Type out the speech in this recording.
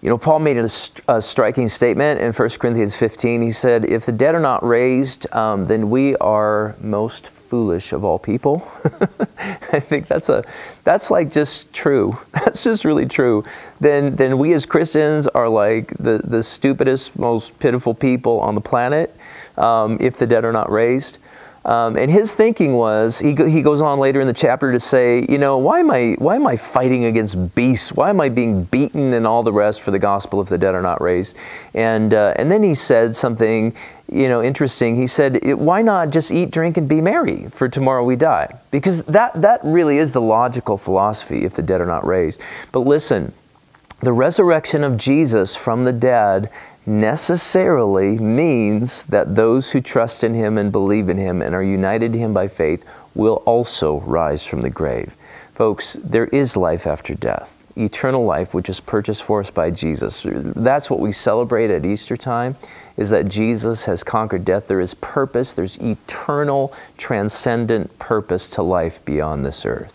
You know, Paul made a, a, striking statement in 1 Corinthians 15. He said, If the dead are not raised, um, then we are most foolish of all people. I think that's a that's like just true. That's just really true. Then then we as Christians are like the, the stupidest, most pitiful people on the planet um, if the dead are not raised. Um, and his thinking was, he, he goes on later in the chapter to say, you know, why am, I, why am I fighting against beasts? Why am I being beaten and all the rest for the gospel if the dead are not raised? And, uh, and then he said something, you know, interesting. He said, why not just eat, drink, and be merry, for tomorrow we die? Because that, that really is the logical philosophy if the dead are not raised. But listen, the resurrection of Jesus from the dead necessarily means that those who trust in Him and believe in Him and are united to Him by faith will also rise from the grave. Folks, there is life after death, eternal life, which is purchased for us by Jesus. That's what we celebrate at Easter time, is that Jesus has conquered death. There is purpose, there's eternal, transcendent purpose to life beyond this earth.